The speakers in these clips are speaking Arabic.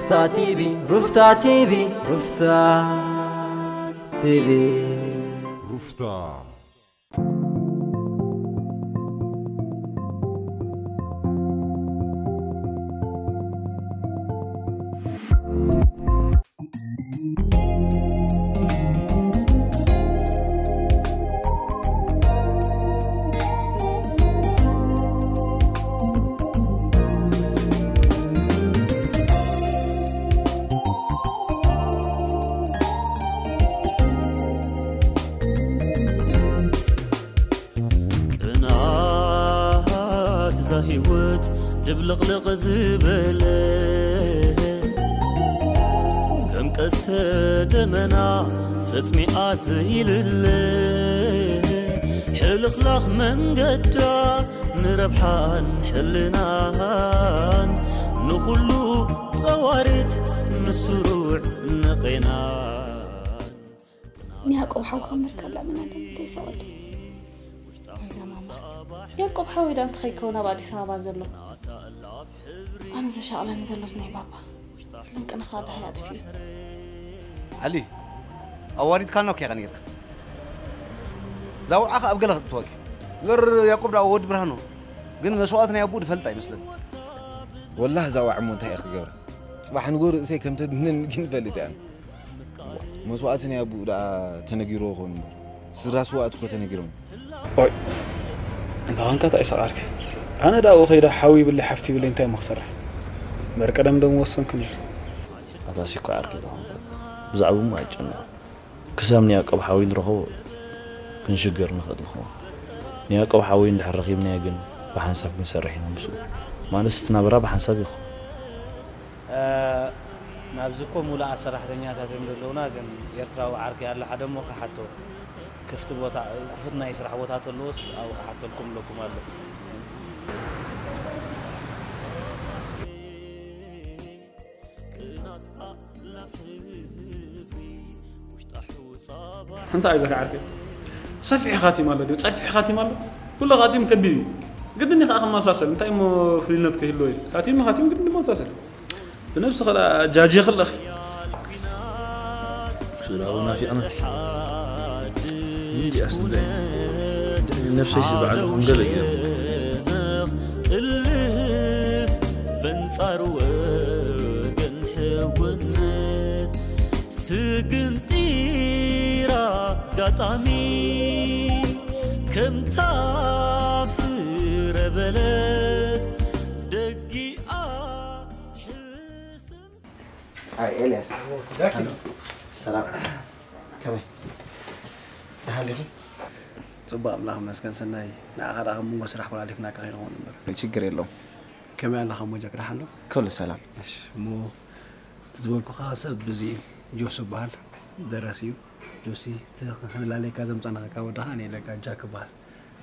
Rufta TV, Rufta TV, Rufta TV. Rufta. አዲስ አበባ ዘሎ ኣነ ዘሻቕለኒ ዘሎስ ናይ ባባ ልንቅንኻ ድሓይ ኣጥፍ እዩ ዓሊ ኣዋሪድካ ናኩ ያቀ ነርካ እዛ ውዓኸ ኣብ ገለ ክትትወቂ በር ያዕቆብ ዳ ወድ ብርሃኖ ግን መስዋዕት ናይ ኣቦኡ ድፈልጣ ይመስለኒ ወላሂ እዛ ዋዕሞ እንታይ እየ ክገብራ ፅባሕ ንጎ ርእሰይ ከም ተድነኒ ግን ፈልጥ እያ መስዋዕት ናይ ኣቦኡ ዳ ተነጊሮ ይኮኑ ስድራ ስዋእት ኮ ተነጊሮም እንታይ ኮንካ እንታይ ሰቃርክ أنا دا أخيرا حاوي باللي حفتي باللي انتي مخسرح مركا أنا دم وصن كني أتاسي كوار كي دعون بزعبو ما يجعنا كسام نياك أب حاوي نرخو كنشقر نخد نخو نياك أب حاوي نحر رخيم نياقن. بحنساب نسرحي نمسو ما نستنا برا بحنساب يخو أه نابزكم ولا أسرح زنيات هزم دلونا قن يرتراو عارك يارل حدم وقحتو كفت بوتا كفتنا يسرح بوتاتو اللوس أو حتى لكم لكم اللوس أنت عايزك عارفه صفحي خاتم الله دي صفحي خاتي مالو كل خاتم كبير قد إني خاخ ما ساسل. أنت إمو فلينت كهلوي إيه. خاتي ما خاتم قد ما ساسل. بنفس خلا جاجي خلا أخي هنا في امل يجي نفس الشيء بعد لهم قلق በአንጻሩ ወገን ሕወነት ስግንጢራ ጋጣሚ ከምታ ፍረ በለስ ደጊኣ ኤልያስ ሰላም። ፅቡቅ ኣምላኽ መስከን ሰናይ። ንኣኻ ዳኸ ምንጎ ስራሕ ወላዲፍና ካኸይንኸውን እምበር ችግር የለውም። كمان لخا مو جاك رحنا كل سلام. مش مو تزور بخاصة بزي جوسو بال درسيو جوسي تخلى لي كازم تانا كاو دهاني لك جاك بال.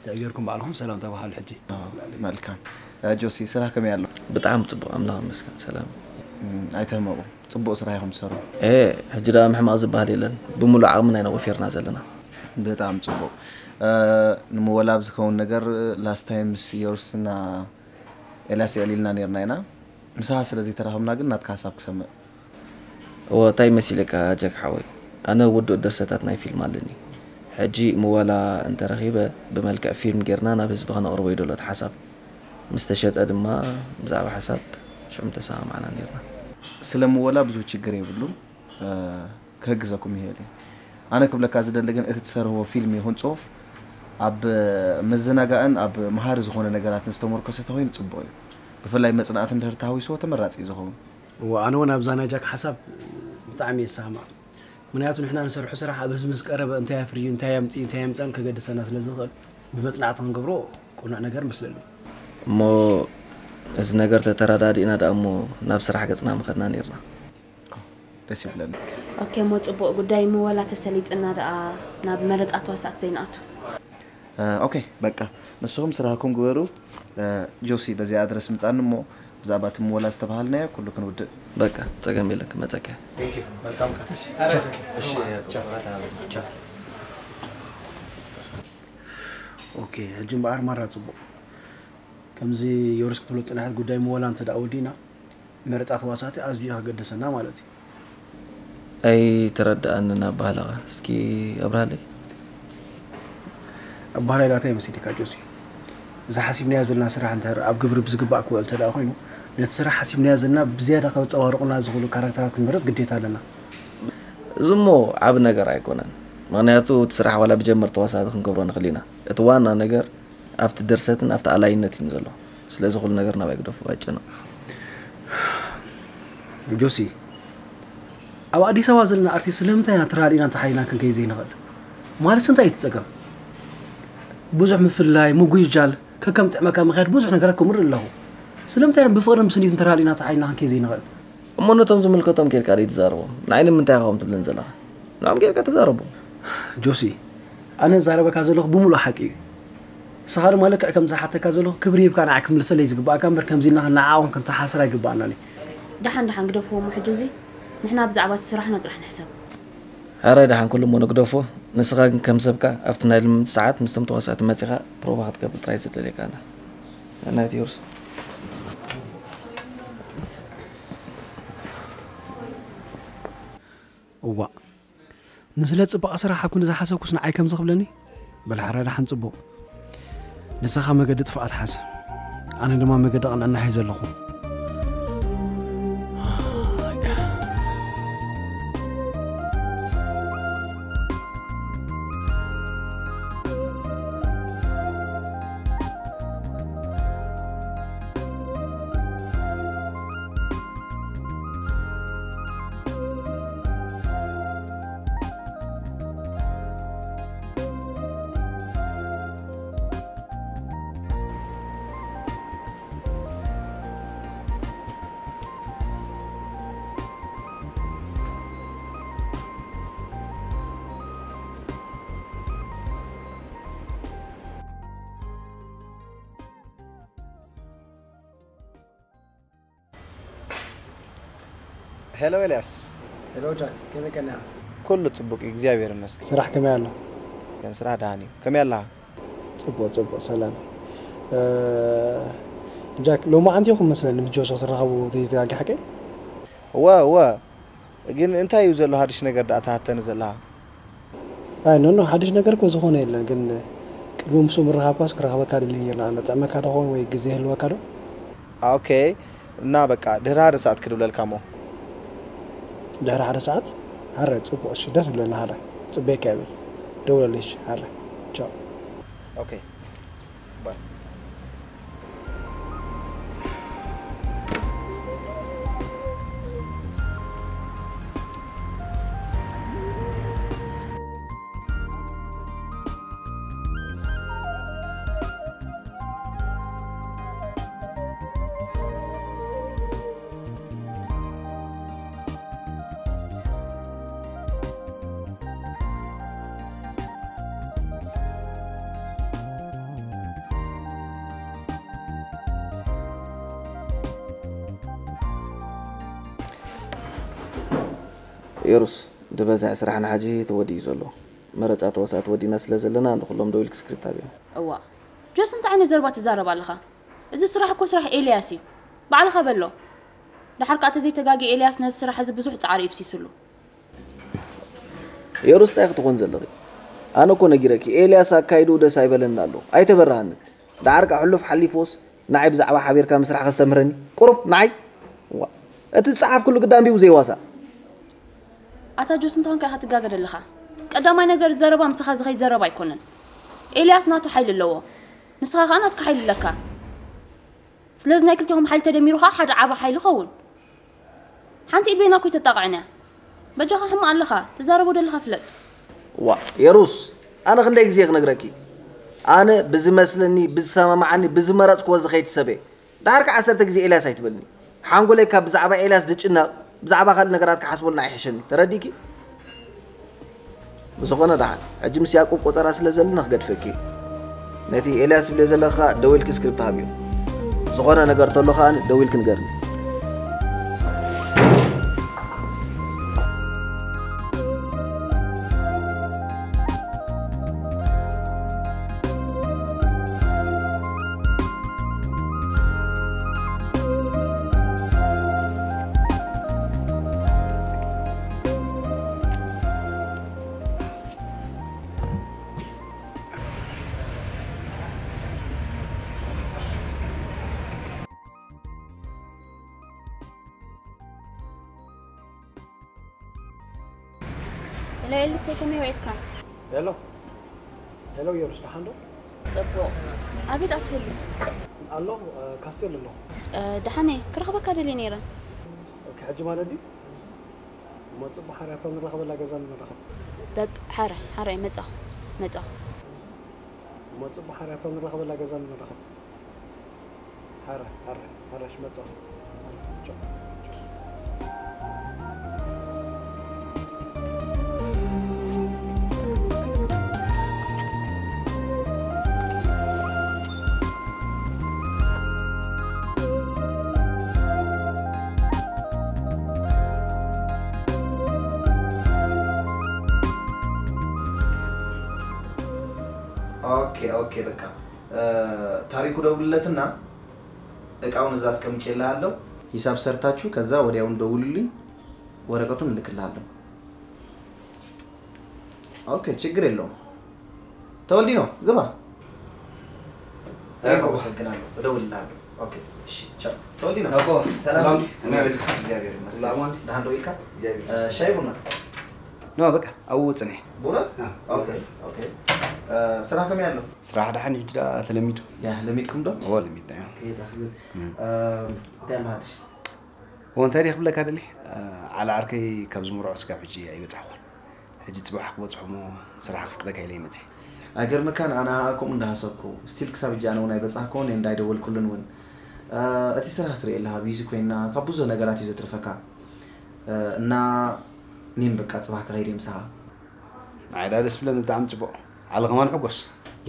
تأجركم بعلهم سلام تبغى حال حجي. آه، مالك آه، جوسي سلام كم يالو بتعم تبغى أم لا مسكن سلام. أيتها مو تبغى سرايهم سرو. إيه حجرا محمد زبالي لنا بملا عامنا أنا وفير نازلنا بتعم تبغى نمو ولا بس كون نجار لاست تايمز يورسنا ኤልያስ የዕሊልና ነርና ኢና ምሳኻ ስለዚ ተራኸብና ግን ናትካ ሃሳብ ክሰምዕ እዎ እንታይ መሲለካ ጀክ ሓወይ ኣነ ውድእ ደርሰታት ናይ ፊልም ኣለኒ ሕጂ ምዋላ እንተረኺበ ብመልክዕ ፊልም ጌርና ናብ ህዝቢ ክነቕርቦ ይደሎ እቲ ሓሳብ ምስ ተሸጠ ድማ ብዛዕባ ሓሳብ ሽዑም ተሰማዕና ነርና ስለምወላ ብዙ ችግር የብሉ ክህግዘኩም ይሄል እዩ ኣነ ክብለካ ዝደሊ ግን እቲ ትሰርሕዎ ፊልም ይኹን ፅሁፍ ኣብ መዘናጋእን ኣብ መሃሪ ዝኾነ ነገራትን ዝተመርኮሰ ተኮይኑ ፅቡቅ እዩ ብፍላይ መፅናእቲ እንድሕር ተሃዊስዎ ተመራፂ እዩ ዝኸውን ኣነ እውን ኣብዛ ናይ ጃክ ሓሳብ ብጣዕሚ እየ ዝሰማዕ ምክንያቱ ንሕና ንሰርሑ ስራሕ ኣብ ህዝቢ ምስ ቀረበ እንታይ ኣፍርዩ እንታይ ኣምፂ እንታይ ኣምፀን ከገድሰና ስለ ዝኽእል ብመፅናዕቲ ክንገብሮ ቁኑዕ ነገር መስለሉ እሞ እዚ ነገር ተተረዳዲእና ዳ እሞ ናብ ስራሕ ገፅና ምኸድና ነርና ደስ ይብለኒ ኦኬ ሞ ፅቡቅ ጉዳይ ምወላ ተሰሊጥና ደኣ ናብ መረፃት ዋሳእት ዘይንኣቱ ኦኬ በቃ ንስኹም ስራሕኩም ግበሩ። ጆሲ በዚ ኣድረስ ምፃን እሞ ብዛዕባ እቲ ምወላ ዝተባሃልናዮ ኩሉ ክንውድእ በቃ ፀገም የለን ክመፀከ ኦኬ። ሕጂ እምበኣር ማራ ፅቡቅ ከምዚ የወርስ ክትብሎ ፅናሕት ጉዳይ ምወላ እንተ ደኣ ወዲና መረፃ ተዋሳእቲ ኣዝዩ ከገደሰና ማለት እዩ። ኣይ ተረዳእንና ባህላኻ እስኪ ኣብርሃለይ ዳታ ይመስል ካ ጆሲ እዚ ሓሲብናዮ ዘለና ስራሕ እንተር ኣብ ግብሪ ብዝግባእ ክውዕል እንተ ደኣ ኮይኑ ነቲ ስራሕ ሓሲብናዮ ዘለና ብዝያዳ ከፀባርቁና ዝኽእሉ ካራክተራት ክንመረፅ ግዴታ ኣለና። እዚ እሞ ዓብ ነገር ኣይኮነን። ምክንያቱ እቲ ስራሕ ዋላ ብጀመር ተዋሳእቲ ክንገብሮ ንኽእል ኢና። እቲ ዋና ነገር ኣብቲ ድርሰትን ኣብቲ ኣላይነት እዩ ዘሎ። ስለዚ ኩሉ ነገር ናባይ ክደፉ ኣይጨነቕ ጆሲ ኣብ ኣዲስ ኣበባ ዘለና ኣርቲስት ስለምንታይ ኢና ተራዲእና እንተሓሊና ክንከይ ዘይንኽእል ማለት ስንታይ እዩ ትፀገም ብዙሕ ምፍላይ ምጉይጃል ከከም ጥዕመካ ምክያድ ብዙሕ ነገራት ከምር ኣለኹ ስለምንታይ ኢና ብፍቅርን ስኒት እንተራዲእና ተሓሊና ክንከይ ዘይንኽእል እሞ ነቶም ዝምልከቶም ኬልካ ደይ ትዛረቦም ንዓይ ንምንታይ ኻኦም ትብለን ዘለኻ ንዖም ኬልካ ተዛረቡ ጆሲ ኣነ ዛረበካ ዘለኹ ብምሉእ ሓቂ እዩ ንስኻ ድማ ልክዕ ከም ዝሓተካ ዘለኹ ክብሪ ሂብካ ንዓይ ክትምልሰለይ ዝግባእካ እምበር ከምዚ ኢልና ንዓኹም ክንተሓስራ ይግባአናኒ ድሓን ድሓን ግደፍዎ ሞ ሕጂ እዚ ንሕና ብዛዕባ ስራሕና ጥራሕ ንሕሰብ ሃረ ድሓን ኩሉ እሞ ነግደፎ ንስኻ ግን ከም ሰብካ ኣብቲ ናይ ልምንቲ ሰዓት ምስቶም ተዋሳእቲ መፂኻ ፕሮቫ ክትገብር ጥራይ ዝደልየካና ናይቲ ዮርስ እዋ ንስለ ፅባቐ ስራሕ ኣብ ኩን ዝሓሰብኩስ ንዓይ ከም ዝኽብለኒ በልሓረ ዳሓን ፅቡቕ ንስኻ መገዲ ጥፍኣት ሓዝ ኣነ ድማ መገዲ ቅንዕና ሒዘ ኣለኹ ጃክ ከመይ ቀኒያ ኩሉ ፅቡቅ እዩ እግዚኣብሔር ይመስገን ስራሕ ከመይ ኣሎ ግን ስራሕ ደሃን እዩ ከመይ ኣለኻ ፅቡቅ ፅቡቅ ሰላም ጃክ ሎማ ዓንቲ ይኹም መስለኒ ምስ ጆሶ ትራኸቡ ተጋጊሕቀ እወ እወ ግን እንታይ እዩ ዘሎ ሓድሽ ነገር ዳኣ ተሃተኒ ዘለኻ ኣይ ኖ ኖ ሓድሽ ነገር ኮ ዝኾነ የለን ግን ቅድሚ ምሱ ምረኻብካስ ክረኸበካ ድልኝ ነርና ነጥዕመካ ደኾን ወይ ግዜ ህልወካ ዶ ኦኬ እና በቃ ድሕሪ ሓደ ሰዓት ክድብለልካ ሞ ድሕሪ ሓደ ሰዓት ሃረ ፅቡቅ እሺ ደስ ዝብለና ሃረ ፅበይካ ይብል ደውለለሽ ሃረ ቻው ኦኬ የሩስ ድበዝሒ ስራሕና ሕጂ ተወዲኡ ዘሎ መረፃ ተወሳእቲ ወዲና ስለ ዘለና ንኩሎም ደዊልክ ስክሪፕት ኣብዮም እዋ ጆስ እንታይ ዓይነት ዘረባ ትዛረብ ኣለኻ እዚ ስራሕ እኮ ስራሕ ኤልያስ እዩ ባዕልኻ በሎ ድሓር ከዓ ተዘይተጋጊ ኤልያስ ነዚ ስራሕ እዚ ብዙሕ ፃዕሪ ይፍሲስሉ የሩስ እንታይ ክትኾን ዘለኺ ኣነ እኮ ነጊረኪ ኤልያስ ኣካይዱ ደስ ኣይበለና ኣሎ ኣይተበራህንን ዳዓር ካ ሕሉፍ ሓሊፎስ ንዓይ ብዛዕባ ሓቢርካ ምስራሕ ከስተምህረኒ ቁሩብ ንዓይ ዋ እቲ ዝፀሓፍ ኩሉ ግዳም ቢቡ ዘይዋሳእ ኣታ ጆስ እንተኾንካ ኢኻ ትጋገድ ኣለኻ ቀዳማይ ነገር ዘረባ ምስኻ ዝኸይ ዘረባ ኣይኮነን ኤልያስ ናቱ ሓይሊ ኣለዎ ንስኻ ከዓ ናትካ ሓይሊ ኣለካ ስለዚ ናይ ክልቲኹም ሓይሊ ተደሚሩ ከዓ ሓደ ዓባ ሓይሊ ይኸውን ሓንቲ ኢድ በይና ኮይ ተጣቃዕና በጃኻ ሕማቅ ኣለኻ ትዛረቦ ደለኻ ፍለጥ ዋ የሩስ ኣነ ክንደይ ግዜ ክነግረኪ ኣነ ብዝመስለኒ ብዝሰማማዓኒ ብዝመረፅክዎ ዝኸይድ ሰበ ዳሓር ከዓ ዓሰርተ ግዜ ኤልያስ ኣይትበልኒ ሓንጎለይ ካብ ብዛዕባ ኤልያስ ድጭናቕ ብዛዕባ ካልእ ነገራት ክሓስበሉና ኣይሕሸኒ ተረዲኪ ብዝኾነ ዳሓን ሕጂ ምስ ያዕቁብ ቆፀራ ስለ ዘለና ክገድፈኪ ነቲ ኤልያስ ዝብልዮ ዘለካ ደዊልኪ ስክሪፕት ሃብዮ ዝኾነ ነገር ተሎ ከዓ ደዊልክ ንገርኒ Hello, take me welcome. Hello. Hello, your handle? ፅቡቅ ኣበይ ኣትፈሊ ኣሎ ካስቴል ኣሎ ድሓነ ክረኽበካ ደልየ ነይረ ክሕጂ ማለት ድዩ መፅቡ ሓርያ ካብ ንረኸበላ ገዛ ንረኸብ በቅ ሓረ ሓረ መፃኹ መፃኹ መፅቡ ሓርያ ካብ ንረኸበላ ገዛ ንረኸብ ሓረ ሓረ ሓረሽ መፃኹ በቃ ታሪኩ ደውልለትና እቃውን እዛ አስቀምጬልሃለሁ። ሂሳብ ሰርታችሁ ከዛ ወዲያውን ደውሉልኝ፣ ወረቀቱን እልክልሃለሁ። ኦኬ ችግር የለውም። ተወልዲ ነው ግባ። አመሰግናለሁ። እደውልልሃለሁ። ኦኬ እሺ፣ ቻው። ተወልዲ ነው ሰላም። እግዚአብሔር ይመስገን። ደህና እንደው ይልካ ሻይ ቡና ኖ በቃ በእውነት ኦኬ ኦኬ Uh, sira kam yaallo sira dhaxan jira lamid ya lamid kum do wa lamid ya okay that's good tam hadish وان تاريخ بلاك هذا على عركي كابز مرع سكاب حجي اي بتحول حجي تبع حق بتحمو صراحه فكرك هاي لي متي اجر مكان انا اكم عند حسبكو ستيل كساب جا انا وناي بصحكو ني እንዳይ ደወል ኩልን ውን እቲ ስራሕ ትሪኤልሃ ቢዚ ኮይና ካብ ብዙ ነገራት እዩ ዘትርፈካ እና ኒም በቃ ፅባሕካ ከይደ ምሳኻ ንዓይ ደስ ብለን ብጣዕሚ ፅቡቅ ከማን ሕጎስ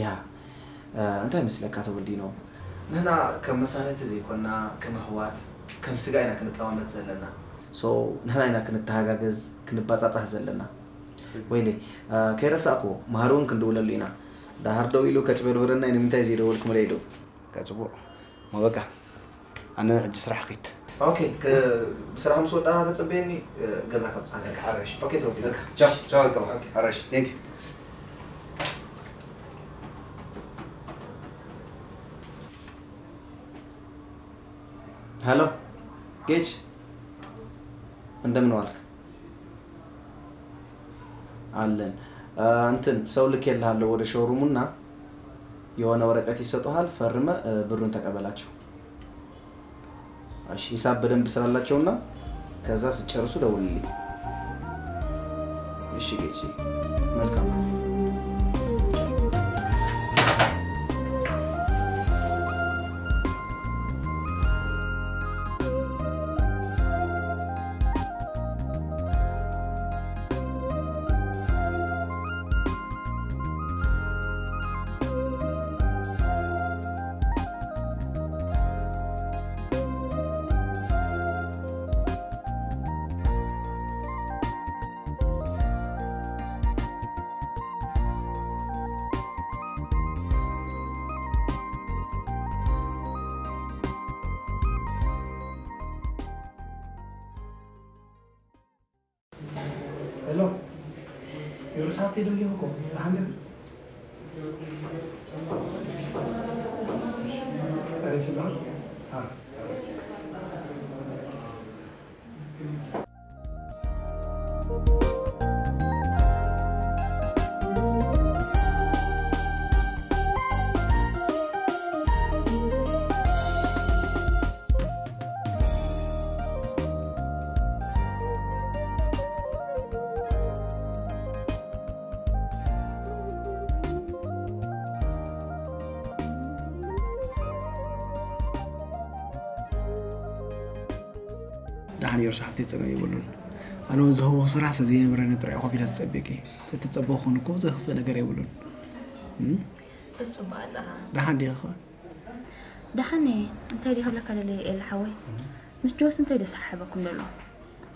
ያ እንታይ መስለካ ተወልዲ ነው? ንሕና ከም መሳነት ዘይኮና ከም ኣሕዋት ከም ስጋ ኢና ክንጠዋመት ዘለና። ሶ ንሕና ኢና ክንተሃጋገዝ ክንባፃፃሕ ዘለና። ወይለ ከይረሳእክዎ መሃር እውን ክንድውለሉ ኢና። ዳሃር ደው ኢሉ ከጭበርበረና ንምንታይ ዘይደወልኩም ለይ ዶ ከፅቡቅ ሞ በቃ ኣነ ሕጂ ስራሕ ክይድ ኦኬ ብስራሕ ምስ ወዳ ተፀበየኒ ገዛ ካብ ፀሓ ሓረሽ ኦኬ ሓረሽ ቴንክ ሄሎ ጌች እንደምን ዋልክ? አለን እንትን ሰው ልኬልሃለሁ ወደ ሾሩሙና የሆነ ወረቀት ይሰጡሃል፣ ፈርመ ብሩን ተቀበላቸው። እሺ ሂሳብ በደንብ ስላላቸውና ከዛ ስጨርሱ ደውልልኝ። እሺ ጌች መልካም Hello. Yuru sakti dia yung hukum. Yuru hamil. Ada sih Ha. ፀገም ይብሉን ኣነ ዝህቦ ስራሕ ስለዘይነበረኒ ጥራይ ኮፍ ኢለ ትፀቢቅ ተትፀበኹን እኮ ዘኽፍእ ነገር የብሉን ስፅቡቅ ኣለኻ ድሓን ዲኻ ኸ ድሓነ እንታይ ዲ ክብለካ ደለየ ኤል ሓወይ ምስ ጆስ እንታይ ደሰሓበኩም ደሎ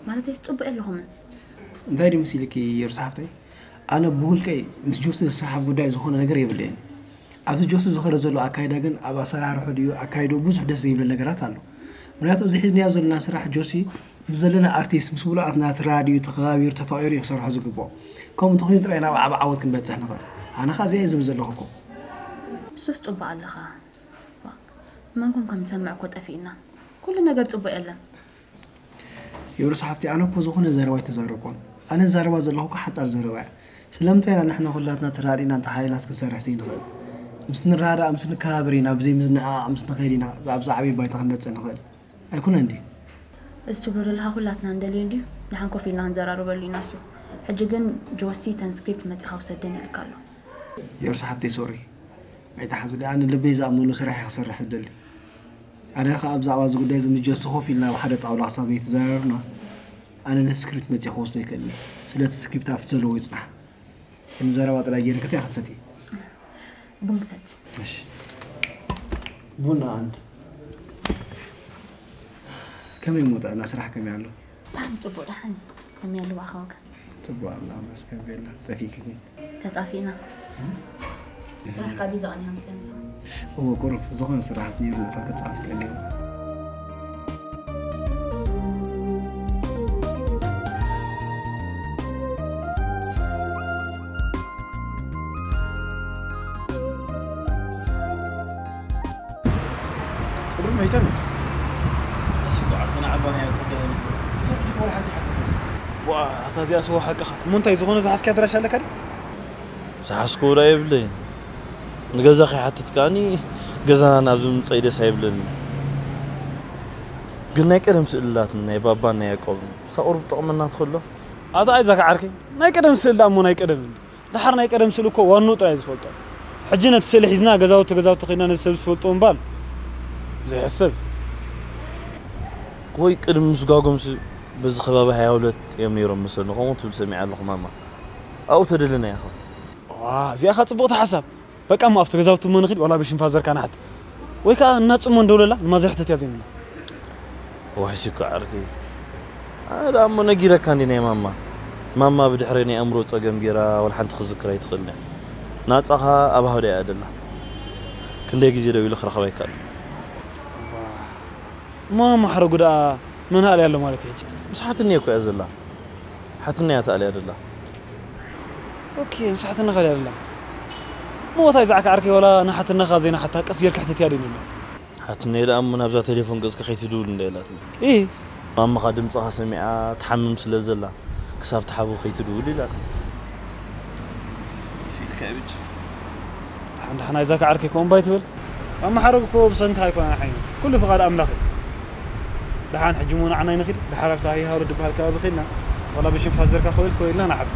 ማለተይ ስፅቡቅ ኣለኹምን እንታይ ዲ መሲልኪ የርሱ ሓፍተይ ኣነ ብውልቀይ ምስ ጆስ ዝሰሓብ ጉዳይ ዝኾነ ነገር የብለየን ኣብዚ ጆስ ዝኸደ ዘሎ ኣካይዳ ግን ኣብ ኣሰራርሑ ድዩ ኣካይዶ ብዙሕ ደስ ዘይብል ነገራት ኣሎ ምክንያቱ እዚ ሒዝናዮ ዘለና ስራሕ ጆሲ ብዘለና ኣርቲስት ምስ ብሉዓትና ራድዩ ተኸባቢሩ ተፋቂሩ እዩ ክሰርሖ ዝግብኦ ከምኡ እንተኮይኑ ጥራይና ዓብ ዓወት ክንበፅሕ ንኽእል ኣነ ከዓ እዚኣ ዝብል ዘለኹ እኮ እሱስ ፅቡቅ ኣለኻ መንኩም ከም ትሰምዕ እኮ ጠፊእና ኩሉ ነገር ፅቡቅ የለን የብርሱ ሓፍቲ ኣነ እኮ ዝኾነ ዘረባ ይተዛረብኮን ኣነ ዛረባ ዘለኹ ካ ሓፃር ዘረባ እያ ስለምንታይ ኢና ንሕና ኩላትና ተራዲእና እንተ ሓይልና ክንሰርሕ ዘይንኽእል ምስ ንራዳእ ምስ ንከባበር ኢና ብዘይ ምዝንዓቕ ምስ ንኸይድ ኢና ኣብዛ ዓብዪ ባይታ ክንበፅሕ ንኽእል ኣይኮነ እንዲ استبردلها خلاتنا اندليندي لحن كوفي لأن زرارو بلي ناسو حجي جن جوسي تنسكريبت متخاو سدني الكالو يور صحبتي سوري بعد حزد أنا لبي زامنلو سرح يخسرح دلي أنا خا ابزعوا از غداي زم جسخو فيلنا وحده طاوله حساب يتزارنا أنا نسكريبت متي خوستو يكني سله سكريبت افتزلو يصح ان زروا طلا جيركتي حتستي بنكسات إيش بونا انت كم يموت أنا سرح كم يعلو؟ بام طبوا دحن كم يعلو أخوك؟ طبوا الله بس كم بيلا. تفيك كم تتافينا سرح كابي زاني هم سلنسا هو كورف زخن سرحت نيرو فكت عفك اليوم ميتني ስራሕት ነይሩ እታ ክፃፍ ቀኒዩ ቁሩብ መይተን እታ እዚኣ ስዎ ሓቅኻ እሞ እንታይ ዝኾነ ዝሓስኪ ኣድራሻ ኣለካ ዲ ዝሓስኩ ውላ የብለይን ንገዛ ከይሓትት ከዓኒ ገዛና ናብዚ ምፀይ ደስ ኣይብለኒ ግን ናይ ቀደም ስእልላት ናይ ባባን ናይ ያዕቆብ ሳቁር ብጠቕመና ትኽእሎ ኣታ ኣይዛ ከዓርኪ ናይ ቀደም ስእሊ ዳ እሞ ናይ ቀደም ድሓር ናይ ቀደም ስእሊ እኮ ዋንኡ ጥራይ ዝፈልጦ ሕጂ ነቲ ስእሊ ሒዝና ገዛውቲ ገዛውቲ ኮይና ነቲ ሰብ ዝፈልጦ እምባል ዘይሕሰብ ወይ ቅድሚ ምስ بس خبابة هاي ولد يوم نيرم مسل نقوم تبسمي على الخمامة أو تدلنا يا أخو واه زي أخا تبغى حسب بقى ما أفتكر زاوت من غير ولا بيشين فازر كان حد ويكا الناس من دولة لا ما زرحت تيازين وحسيك عركي هذا أما نجيرة كان لنا ماما. ماما بدحريني أمرو تقام جيرا والحن تخزك راي تخلنا أخا أبها ودي أدلنا كل يجي ويلخ رخوي كان. ما محرق ده ማሕረ ጉዳ መን ኣልያ ኣሎ ማለት እዩ ሕጂ ምስ ሓትንየ እኮ እያ ዘላ ሓትንያ ተኣልያ ደላ ኦኬ ምስ ሓትነኻ እያ ደላ እሞ እንታይ ዛዕካ ዓርኪ ወላ ንሓትነኻ ዘይናሓታ ቀስ ጌርካ ሕተት እያ ደይንሎ ሓትነየ ደኣ እሞ ናብዛ ቴሌፎን ገዝካ ከይትድውል እንዳኢላትኒ ኢ ማማኻ ድምፅኻ ሰሚዓ ትሓምም ስለ ዘላ ክሳብ ትሓቡ ከይትድውል ኢላት ንድሕና ይዛ ከዓርኪ ኮምባይ ትብል ኣመሓረግ እኮ ብሰንካ ኣይኮነ ሓይኑ ኩሉ ፍቓድ ኣምላኽ እዩ دحان حجمون عنا نخيل بحرف تاهي هارد بحال بهالكا بخيلنا ولا بشوف هزرك أخوي خويل لا نعت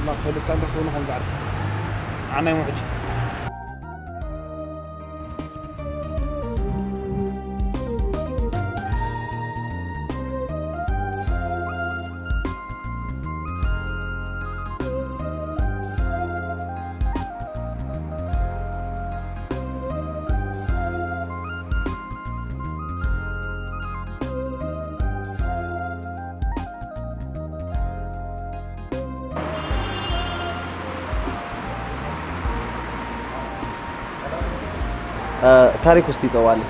الله خليك تعبر خويل خمزعل عنا يوم حجي ታሪክ ውስጥ ይፀዋል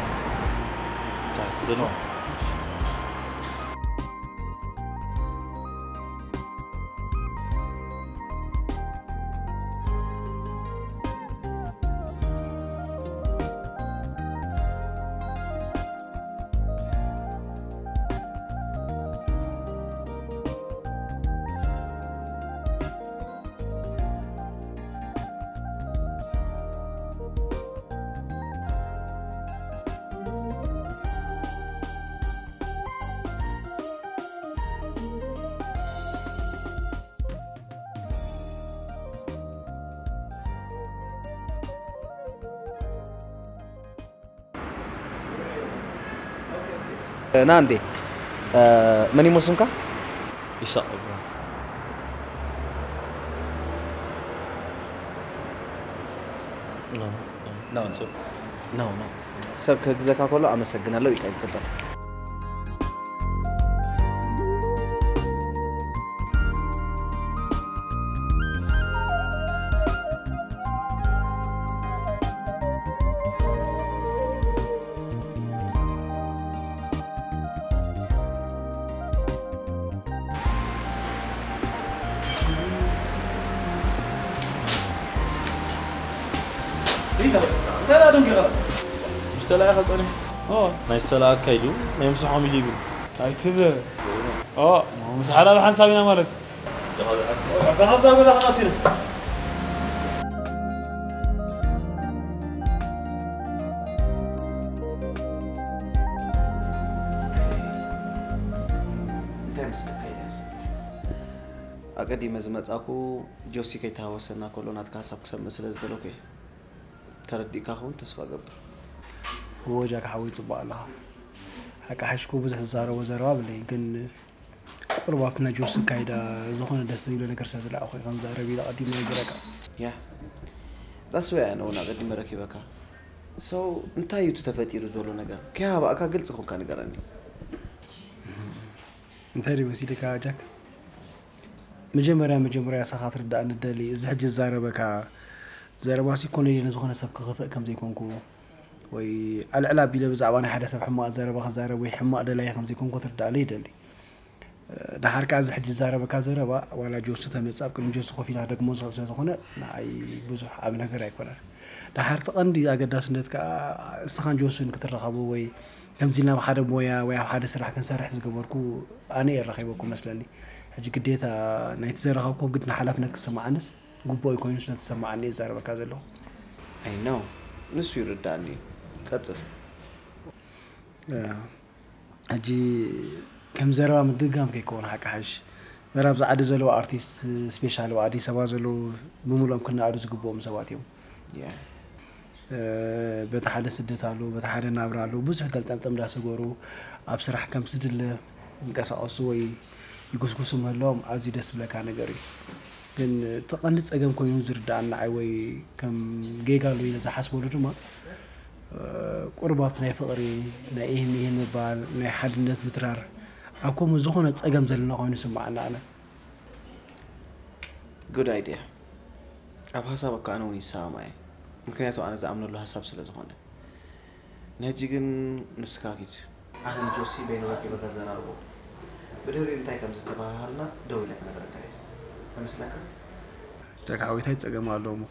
ና እንዴ ምን ይሞ ስምካ? ኢሳ ሰብ ከግዘካ ኮሎ አመሰግናለሁ። ይቃይዝ لا آه. ما يستلا كايدو. ما يمسحهم اللي يبي. كايتب آه. مسح على حسابنا مالت. على آه، حساب ولا خاطر أقدي مزمت أكو جوسي كي تهاوسنا كلنا تكاسب كسب مثل ذلك ተረዲእካ ኸውን ተስፋ ገብር ወጃ ካሓዊ ፅቡቅ ኣለኻ ኣቃሓሽኩ ብዙሕ ዝዛረቦ ዘረባ ብለይ ግን ቁርባትና ጆስ ካይዳ ዝኾነ ደስ ዝብለ ነገር ስለ ዝለኣኹ ከም ዛረብ ኢለ ቀዲመ ነገረካ ያ ጣስ ወይ ኣነ እውን ኣቀዲመ ረኪበካ ሰው እንታይ እዩ እቲ ተፈጢሩ ዘሎ ነገር ከይሃባእካ ግልፂ ኮንካ ንገረኒ እንታይ ደይ መሲልካ ጃክ መጀመርያ መጀመርያ ስኻ ትርዳእ ንደሊ እዚ ሕጂ ዝዛረበካ ዘረባሲ ኮነ ኢለ ዝኾነ ሰብ ክኽፍእ ከም ዘይኮንኩ ወይ ኣልዕላ ኣቢለ ብዛዕባ ናይ ሓደ ሰብ ሕማቅ ዘረባ ክዛረብ ወይ ሕማቅ ደላየ ከም ዘይኮንኩ ትርዳእለ ይደሊ ድሓርካ እዚ ሕጂ ዝዛረበካ ዘረባ ዋላ ጆሱ ተመፅእ ኣብ ቅድሚ ጆሱ ኮፍ ኢልካ ደግሞ ዝኽእል ስለ ዝኾነ ንዓይ ብዙሕ ኣብ ነገር ኣይኮነን ድሓር ተቐንዲ ኣገዳስነት ከዓ እስኻን ጆሱን ክትረኸቡ ወይ ከምዚ ናብ ሓደ ሞያ ወይ ኣብ ሓደ ስራሕ ክንሰርሕ ዝገበርኩ ኣነ እየ ረኺበኩ መስለኒ ሕጂ ግዴታ ናይቲ ዘረኸብኩ ግድና ሓላፍነት ክሰማዓንስ ጉቦ ኮይኑ ስለተሰማዓኒ እየ ዝዛረበካ ዘለኹ ኣይ ነው። ንሱ ይርዳእኒ ቀፅል ሕጂ ከም ዘረባ ምድጋም ከይከውን ሓቃሓሽ ምዕራብ ዝዓዲ ዘለዎ ኣርቲስት ስፔሻል ኣዲስ ኣበባ ዘለዉ ብምሉኦም ክናኣዱ ዝግብኦም ሰባት እዮም። በቲ ሓደ ስደት ኣሉ በቲ ሓደ ናብራ ኣሉ ብዙሕ ገልጠምጠም እንዳሰገሩ ኣብ ስራሕ ከም ዝድለ ይንቀሳቀሱ ወይ ይጉስጉሱ ምህለዎም። ኣዝዩ ደስ ዝብለካ ነገር እዩ ግን ተቐንዲ ፀገም ኮይኑ ዝርዳእና ዓይ ወይ ከም ጌጋሉ ኢለ ዝሓስበሉ ድማ ቁርባብቲ ናይ ፍቅሪ ናይ ይህን ይህን ምባል ናይ ሓድነት ምትራር ኣብ ከምኡ ዝኾነ ፀገም ዘለና ኮይኑ ይስማዓና ኣነ ጉድ ኣይድያ ኣብ ሃሳብካ ኣነ እውን ይሰማማ እየ ምክንያቱ ኣነ ዝኣምነሉ ሃሳብ ስለ ዝኾነ ንሕጂ ግን ንስካ ኪድ ኣነ ጆሲ በይኑ ረኪበካ ዘናርቦ ብድሕሪኡ እንታይ ከም ዝተባሃልና ደው ኢለ ክነገረካ እየ ኣመስለካ ደካዊታይ ፀገም ኣለዎ እሞ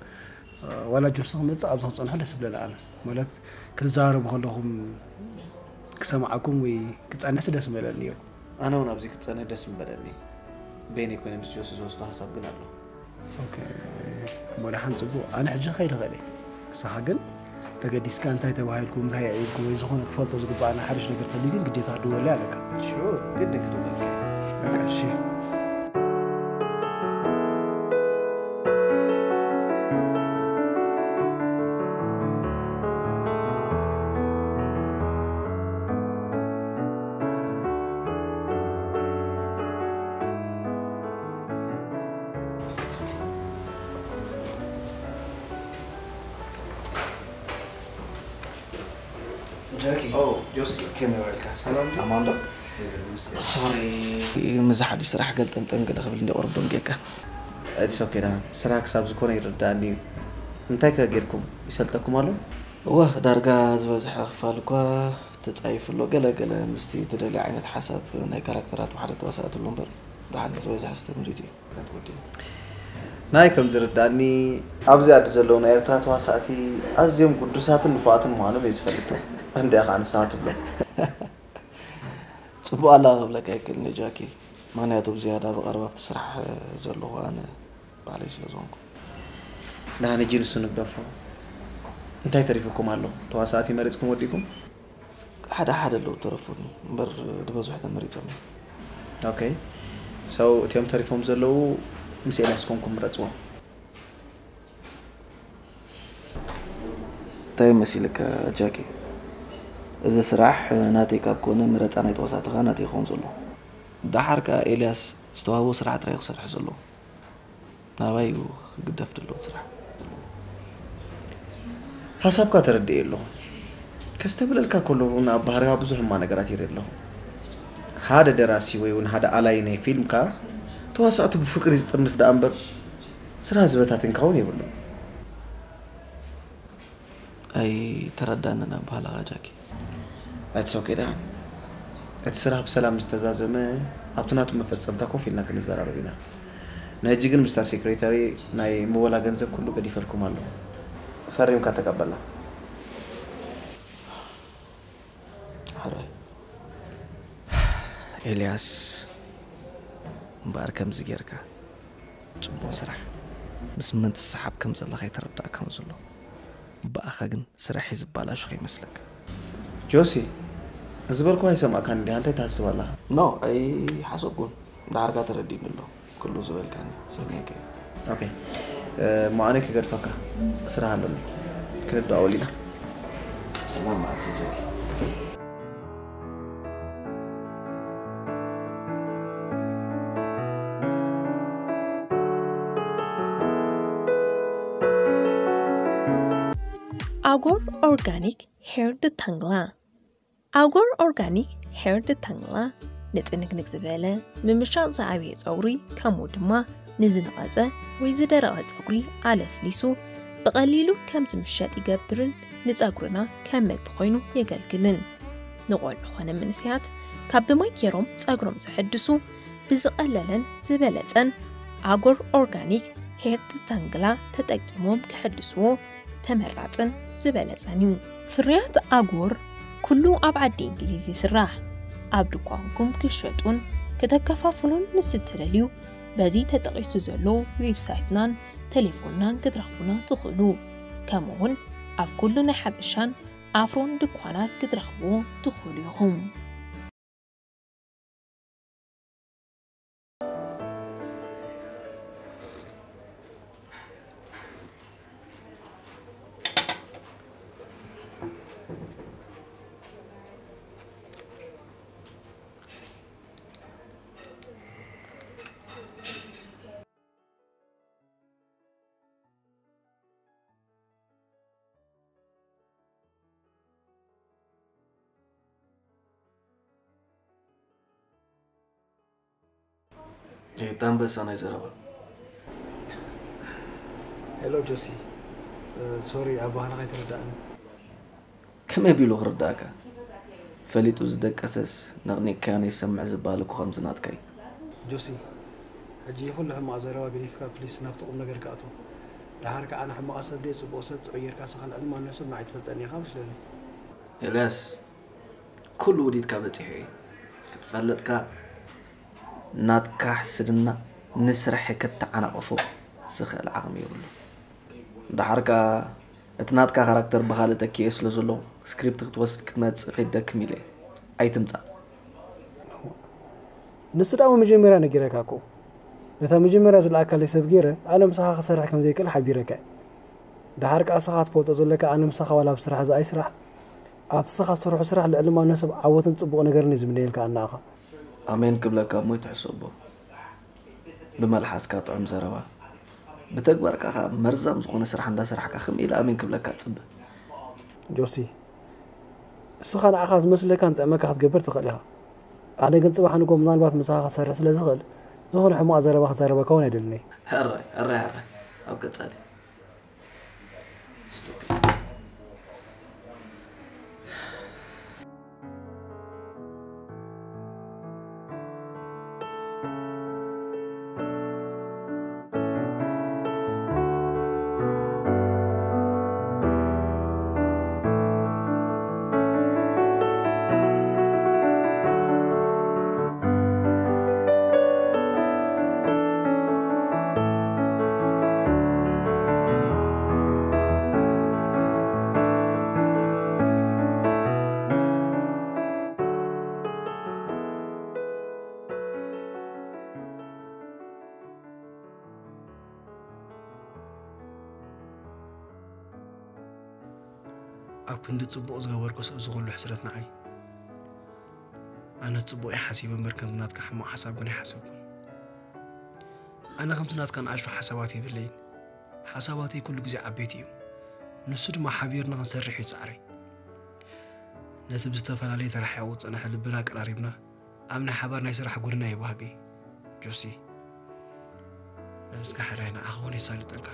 ዋላ ጆሲ ክመፅእ ኣብዚ ክፀንሑ ደስ ብለና ኣነ ማለት ክትዛረቡ ከለኹም ክሰማዓኩም ወይ ክፀንሕስ ደስ በለኒ ነይሩ ኣነ እውን ኣብዚ ክፀንሕ ደስ ምበለኒ በይነይ ኮይነ ምስ ጆሲ ዝወስዶ ሃሳብ ግን ኣሎ ሞዳሓን ፅቡቅ ኣነ ሕጂ ከይድ ኽእል እየ ንስኻ ግን ተገዲስካ እንታይ ተባሂልኩም እንታይ ኣዒልኩም ወይ ዝኾነ ክፈልጦ ዝግባአና ሓድሽ ነገር ተልዩ ግን ግዴታ ድወለ ኣለካ ሹር ግድን ክድወልካ ሶሪ ምዛ ሓዱሽ ስራሕ ገልጠምጠም ገለ ክብል እንዲ ቁርዶም ጌርካ እትስ ኦኬ ዳ ስራሕ ክሳብ ዝኾነ ይርዳእኒ እዩ እንታይ ከ ጌርኩም ይሰልጠኩም ኣሎ እዋ ዳርጋ ዝበዝሐ ክፋል እኳ ተፃይፍሎ ገለገለ ምስቲ ትደልዮ ዓይነት ሓሳብ ናይ ካራክተራት ብሓደ ተዋሳእትሉ እምበር ብሓደ ዝበዝሐ ዝተምሪት እዩ ትወዲ ናይ ከም ዝርዳእኒ ኣብዚ ኣዲ ዘለዉ ናይ ኤርትራ ተዋሳእቲ ኣዝዮም ቅዱሳትን ንፉኣትን ምዃኖም እየ ዝፈልጥ እንዲያ ከዓ ንስኻ ትብሎ ፅቡቅ ኣላ ክብለካ ይክእልኒ ጃኪ ምክንያቱ ብዝያዳ ብቐረባ ኣብቲ ስራሕ ዘለኹ ኣነ ባዕለይ ስለ ዝኾንኩ ንሃነ ጂ ንሱ ንግደፎ እንታይ ተሪፍኩም ኣሎ ተዋሳእቲ መሪፅኩም ወዲኩም ሓደ ሓደ ኣለዉ ተረፉን እምበር ንበዝሑ ተመሪፆም እዮም ኦኬ ሰው እትዮም ተሪፎም ዘለዉ ምስ ኤልያስ ኮንኩም ምረፅዎም እንታይ መሲልካ ጃኪ እዚ ስራሕ ናተይ ካብ ኮነ ምረፃ ናይ ተወሳትኻ ናተይ ይኸውን ዘሎ ዳሓርካ ኤልያስ ዝተዋህቦ ስራሕ ጥራይ ክሰርሕ ዘሎ? ናባይ ክግደፍ ደሎ ስራሕ? ሃሳብካ ተረድእ ኣለኹ ከስተብለልካ ከለኹ ኣብ ባህርካ ብዙሕ ነገራት ይርኢ ኣለኹ ሓደ ደራሲ ወይ እውን ሓደ ኣላይ ናይ ፊልምካ ተዋሳእቱ ብፍቅሪ ዝጥርንፍ ዳኣ እምበር ስራ ዝበታትንካ እውን የብሉ ኣይ ኣብ ባህላኻ ጃኪ That's okay dan. At sir hab salam istazazme. Abtunat mafetsab da kofi na kani zarar bina. نهجيكن مستا سكرتيري ناي مولا جنزب كله قد يفركم الله فريم كاتقبلنا حراي إلياس مبارك مزجيركا تبون سرح بس من السحاب كم زلا خيتر بتاع كم زلو بأخا جن سرح يزبالا شو خي مسلك جوسي ዝበልኩ ኣይሰማዕካ እንዲ እንታይ ትሃስብ ኖ ኣይሓሰብኩን ዳሓርካ ተረዲእ ንሎ ክሉ ዝበልካኒ ሰሚዐከ ኦኬ። ክገድፈካ ስራሕ ኣለኒ ክንዳእ ወሊና ሰላም ማለት ጀኪ። Agor Organic ኣጎር ኦርጋኒክ ሄር ድታንግላ ንጥንግንግ ዝበለ ምምሻቕ ዝዓበየ ፀጉሪ ከምኡ ድማ ንዝነቐፀ ወይ ዝደረቐ ፀጉሪ ኣለስሊሱ ብቐሊሉ ከም ዝምሸጥ ይገብርን ንፀጉርና ከም ምግቢ ኮይኑ የገልግልን። ንቆልዑ ኮነ መንስያት ካብ ብማይ ገይሮም ፀጉሮም ዝሕድሱ ብዝቐለለን ዝበለፀን ኣጎር ኦርጋኒክ ሄር ድታንግላ ተጠቂሞም ክሕድስዎ ተመራፅን ዝበለፀን እዩ። ፍርያት ኣጎር ኩሉ ኣብ ዓዲ እንግሊዝ ይስራሕ ኣብ ድኳንኩም ክሸጡን ከተከፋፍሉን ምስ እትደልዩ በዚ ተጠቂሱ ዘሎ ዌብሳይትናን ቴሌፎንናን ክትረኽቡና ትኽእሉ ከምኡውን ኣብ ኩሉ ናይ ሓበሻን ኣፍሮን ድኳናት ክትረኽብዎ ትኽእሉ ኢኹም Ήταν πες σαν έζερα πα. Hello Josie. sorry أبو هلا غيت ردأني. كم يبيلو غرداكا؟ فليت وزدك أساس نغني كان يسمع زبالك وخمزنات كي. جوسي حجي يفون لهم أزرا وقريف كا بليس نفط قمنا قرقاتو. لحرك أنا حما أصب ليت وبو أصب تعير كاس خل علم أنا سمع يتفلتني خامس لوني. إلاس كل وديت كابتحي كتفلت كا ናትካ ሕስድና ንስራሕ ከተዓናቕፎ ዝኽእል ዓቕሚ የብሉ ድሓርካ እቲ ናትካ ካራክተር ብካልእ ተኪየ ስለ ዘሎ ስክሪፕት ክትወስድ ክትመፅእ ከይደክም ኢለ ኣይትምፃእ ንሱ ዳሞ መጀመርያ ነጊረካ እኮ ነታ መጀመርያ ዝለኣካለይ ሰብ ገይረ ኣነ ምሳኻ ክሰርሕ ከም ዘይክእል ሓቢረካ ድሓር ከዓ ስኻ ትፈልጦ ዘለካ ኣነ ምሳኻ ዋላ ኣብ ስራሕ እዚ ኣይስራሕ ኣብቲ ስኻ ዝሰርሑ ስራሕ ልዕሊ ማንነት ሰብ ዓወትን ፅቡቅ ነገርን እዩ ዝምነየልካ ኣናኻ ኣሜን ክብለካ እሞ ይትሕሰቦ ብመልሓስካ ጥዑም ዘረባ ብተግባርካ ኸ መርዛም ዝኾነ ስራሕ እንዳስራሕካ ከም ኢለ ኣሜን ክብለካ ፅብእ ጆሲ እስኻ ንዓኻ ዝመስለካ ንጥዕመካ ክትገብር ትኽእል ኢኻ ኣነ ግን ፅባሕ ንጎ ምናልባት ምሳኻ ክሰርሕ ስለ ዝኽእል ዝኾነ ሕማቕ ዘረባ ክዛረበካ እውን ኣይደለኒ ሕራይ ሕራይ ሕራይ ኣብ ቀፃሊ ክንዲ ፅቡቅ ዝገበርኮ ሰብ ዝኩሉ ሕስረት ንዓይ ኣነ ፅቡቅ እየ ሓሲበ እምበር ከምቲ ናትካ ሕማቅ ሓሳብ ግን ኣይሓሰብኩን ኣነ ከምቲ ናትካ ንኣሽቱ ሓሳባት የብለይን ሓሳባተይ ኩሉ ግዜ ዓበይቲ እዩ ንሱ ድማ ሓቢርና ክንሰርሕ እዩ ፃዕረይ ነቲ ብዝተፈላለየ ተራሕያዊ ፀንሐ ልብና ቀራሪብና ኣብ ናይ ሓባር ናይ ስራሕ ጉድና ይባሃገ ጆሲ ነብስካ ሕራይ ንዓኻ ውን የሳልጠልካ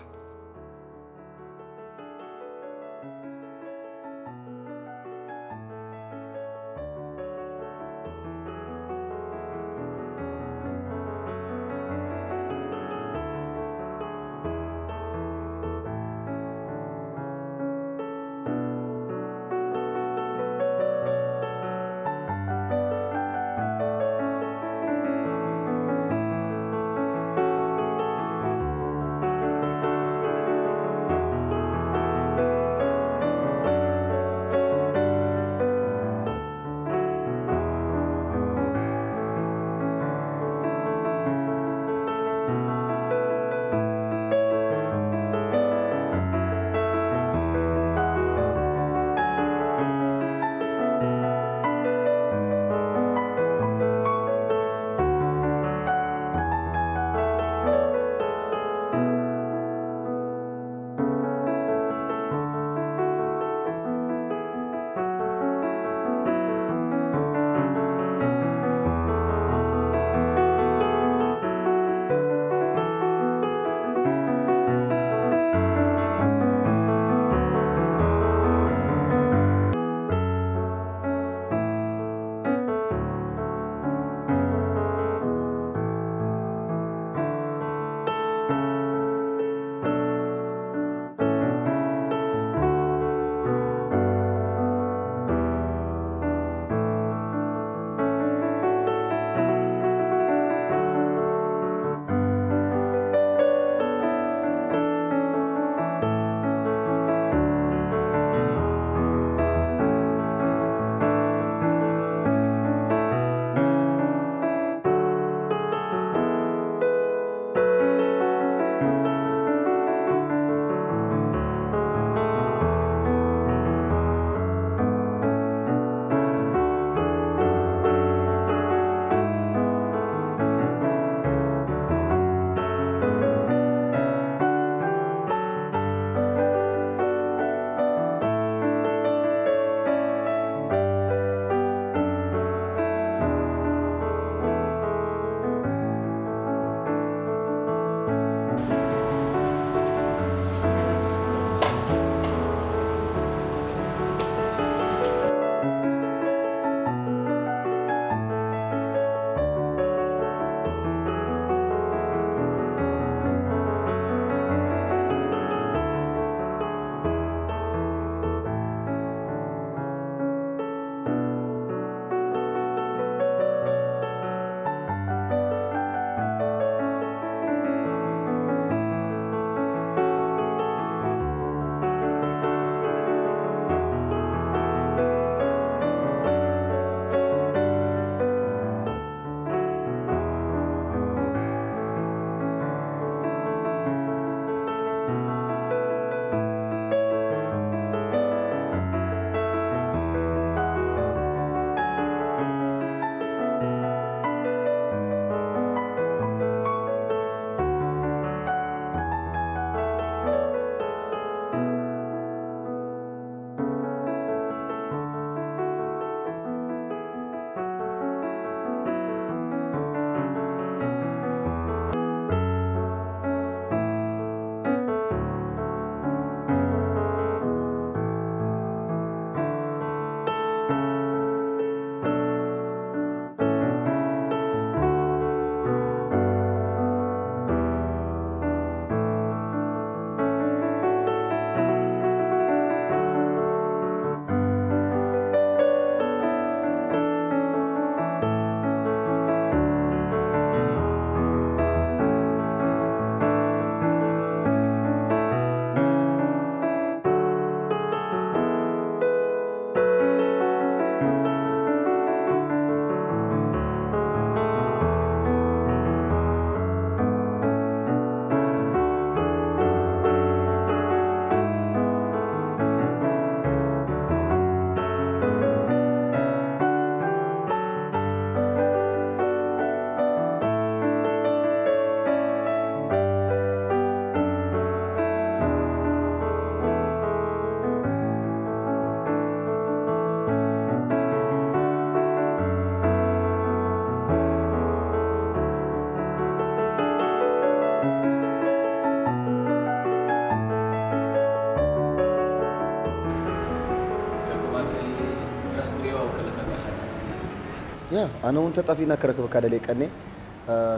anawunta xafii na akka rakkoo kadalee qannee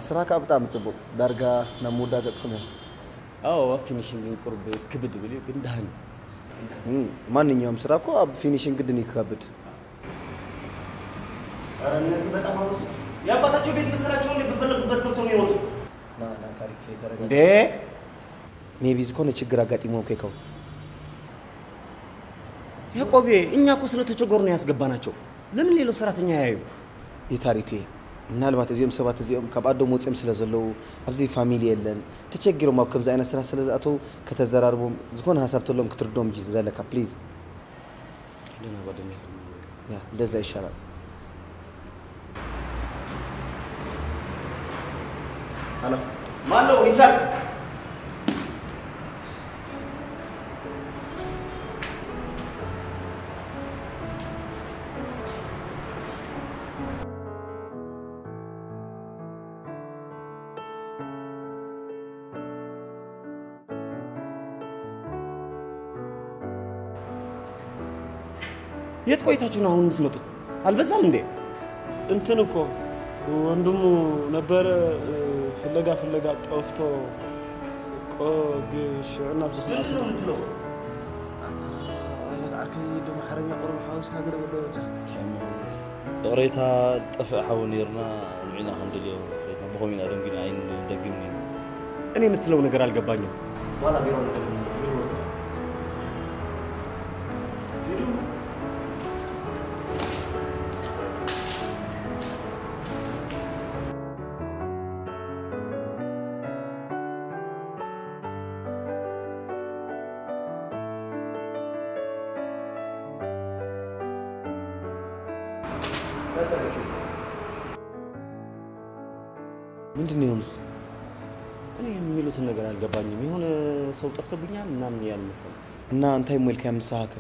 ስራ ካብጣም ጽቡ ዳርጋ ነሙዳ ገጽኩኝ አዎ ፊኒሽንግን ቁርብ ክብድ ብል ግን ዳህን ማንኛውም ስራ እኮ አብ ፊኒሽንግ ድን ይከብድ። የአባታቸው ቤት መሰላቸውን በፈለጉበት ገብተው ይወጡ። ና ና ታሪክ የተረጋ እንዴ? ሜቢ ዝኮነ ችግር አጋጢሞ ከከው ያቆቤ፣ እኛ እኮ ስለተቸገሩ ነው ያስገባናቸው። ለምን ሌላው ሰራተኛ ያዩ የታሪኩ እየ ምናልባት እዚኦም ሰባት እዚኦም ካብ ኣዶም ወፂኦም ስለ ዘለዉ ኣብዚ ፋሚሊ የለን። ተቸጊሮም ኣብ ከምዚ ዓይነት ስራ ስለ ዝኣተው ከተዘራርቦም ዝኾነ ሃሳብ ተሎም ክትርዶም ጂ ዘለካ ፕሊዝ። እንደዛ ይሻላል። አሎ? ማን ነው? ይሳቅ የት ቆይታችሁ ነው አሁን የምትመጡት? አልበዛም እንዴ? እንትን እኮ ወንድሙ ነበረ እ፣ ፍለጋ ፍለጋ ጠፍቶ ቆግ ሽዕና ምንድን ነው ብዝኽእል የምትለው? ማሕረኛ ቁርብ ሓዊስካ ገለ ቅሬታ ጠፍዕ ሓዊ ነርና ንዕና ክንደልዮ ብኸምኡ ኢና ደንጊና ዓይን ደግምኒ እኔ የምትለው ነገር አልገባኝም። በኋላ ቢሮ ነገር ጠፍቶብኛል ምናምን መሰለኝ። እና እንታይ ሞልካ ምሳሃከ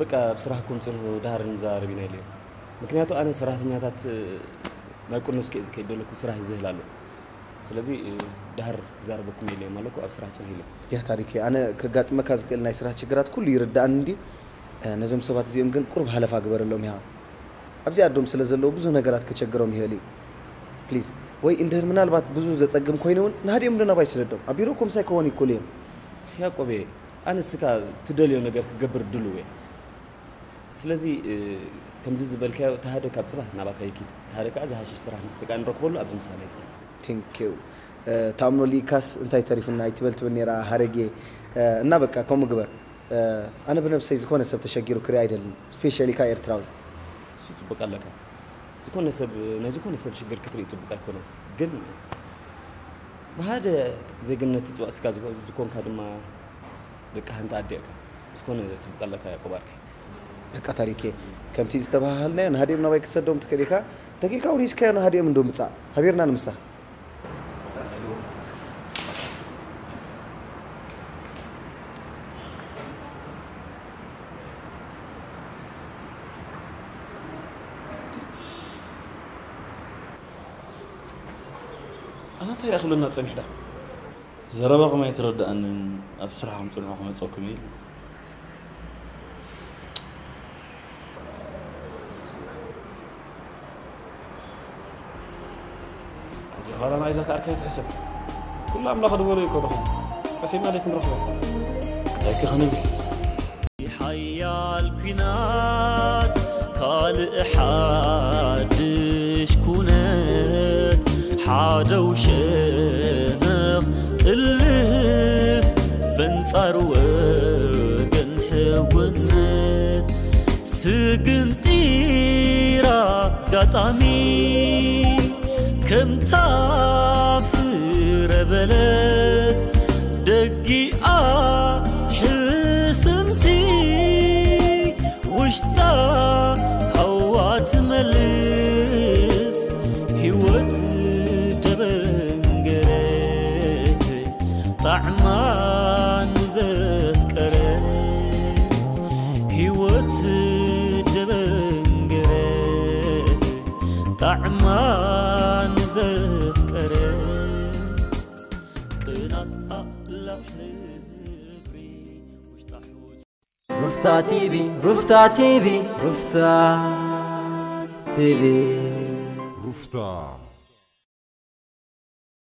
በቃ ብስራሕ ኩም ፅንሑ ዳሃር ንዛረብ ኢና ኢለ ምክንያቱ ኣነ ሰራሕተኛታት ናይ ቁኖስ ከ ዝከይድ ዘለኩ ስራሕ ይዝህል ኣሎ ስለዚ ዳሃር ክዛረበኩም የለ ማለኩ ኣብ ስራሕ ፅንሑ ኢለ ያ ታሪክ ኣነ ከጋጥመካ ዝክእል ናይ ስራሕ ችግራት ኩሉ ይርዳእኒ እንዲ ነዞም ሰባት እዚኦም ግን ቁርብ ሃለፋ ግበረሎም ኢኻ ኣብዚ ኣዶም ስለ ዘለዉ ብዙሕ ነገራት ከቸግሮም ይኽእል እዩ ፕሊዝ ወይ እንድህር ምናልባት ብዙ ዘፀግም ኮይኑ እውን ንሃዲኦም ድናባይ ስለዶም ኣብ ቢሮ ኮምሳይ ክኾን ይክእሉ እዮም ያቆቤ ኣነ ስካ ትደልዮ ነገር ክገብር ድልው እየ? ስለዚ ከምዚ ዝበልካዮ ተሃደ ካብ ፅባህ ናባካ ይኪድ። ተሃደ ከዓ ዝሃሽሽ ስራሕ ንስካ ንረክበሉ ኣብዚ ምሳሌ ይፅል ቴንኪዩ ተኣምኖ ሊካስ እንታይ ተሪፉና ኣይትበል ትብል ነራ ሃረጌ። እና በቃ ከምኡ ግበር። ኣነ ብነብሰይ ዝኾነ ሰብ ተሸጊሩ ክሪእ ኣይደልን ስፔሻሊ ካ ኤርትራዊ። እሱ ፅቡቅ ኣለካ ዝኾነ ሰብ ናይ ዝኾነ ሰብ ሽግር ክትርኢ ፅቡቅ ኣይኮነን ግን ብሃደ ዜግነት ፅዋእ ስካ ዝኮንካ ድማ ደቂ ሃንታ ኣዲእካ ዝኾነ ፅቡቅ ኣለካ ያቆባርካ በቃ ታሪኬ ከምቲ ዝተባሃልናዮ ንሃዲኦም ናባይ ክትሰዶም ትክእል ኢካ? ተኪልካ እውን ሂዝካዮ ንሃዲኦም እንዶ ምፃእ? ሃቢርና ንምሳ يخلونا تصنحنا زربكم يتردأن أبسرحكم صنعكم محمد إيه خلاص أنا عايزك أركز تحسب كل عم ناخذ ولا يكون رحمة. حسينا نروح له لكن خنبي حيا الكنات قال حادش حاجة وشي ثروة حونات سجن تيرا قطامي. كم تافر بلد. ፍቅር ቅናት ኣላፍ ንብሪ ውሽጣ ሩፍታ ቲቪ ሩፍታ ቲቪ ሩፍታ ቲቪ